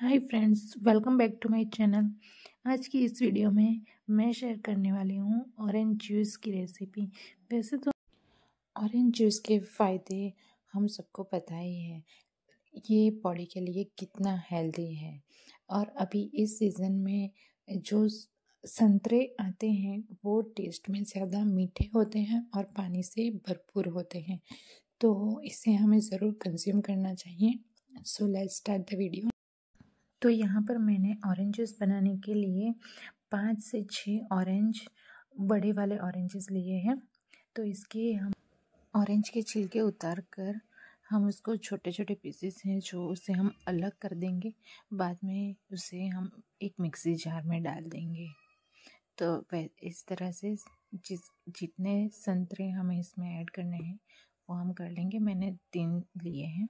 Hi friends welcome back to my channel आज की इस वीडियो में मैं शेयर करने वाली हूँ ऑरेंज जूस की रेसिपी वैसे तो ऑरेंज जूस के फ़ायदे हम सबको पता ही है। ये बॉडी के लिए कितना हेल्दी है। और अभी इस सीज़न में जो संतरे आते हैं, वो टेस्ट में ज़्यादा मीठे होते हैं और पानी से भरपूर होते हैं। तो इसे हमें ज़रूर कंज्यूम करना चाहिए। So let's start the video तो यहाँ पर मैंने ऑरेंज जूस बनाने के लिए पाँच से छः ऑरेंज बड़े वाले ऑरेंजेस लिए हैं। तो इसके हम ऑरेंज के छिलके उतार कर हम उसको छोटे छोटे पीसेस हैं जो उसे हम अलग कर देंगे। बाद में उसे हम एक मिक्सी जार में डाल देंगे। तो इस तरह से जिस, जितने संतरे हमें इसमें ऐड करने हैं, वो हम कर लेंगे। मैंने तीन लिए हैं।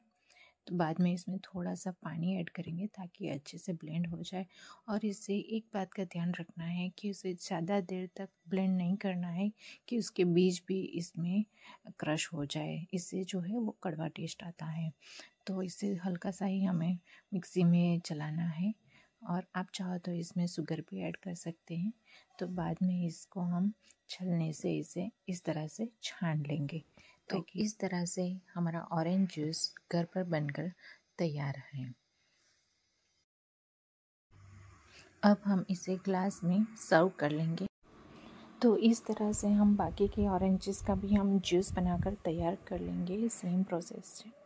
तो बाद में इसमें थोड़ा सा पानी ऐड करेंगे ताकि अच्छे से ब्लेंड हो जाए। और इससे एक बात का ध्यान रखना है कि उसे ज़्यादा देर तक ब्लेंड नहीं करना है कि उसके बीज भी इसमें क्रश हो जाए। इससे जो है वो कड़वा टेस्ट आता है। तो इसे हल्का सा ही हमें मिक्सी में चलाना है। और आप चाहो तो इसमें शुगर भी ऐड कर सकते हैं। तो बाद में इसको हम छलने से इसे इस तरह से छान लेंगे। तो इस तरह से हमारा ऑरेंज जूस घर पर बनकर तैयार है। अब हम इसे ग्लास में सर्व कर लेंगे। तो इस तरह से हम बाकी के ऑरेंजेस का भी हम जूस बनाकर तैयार कर लेंगे सेम प्रोसेस से।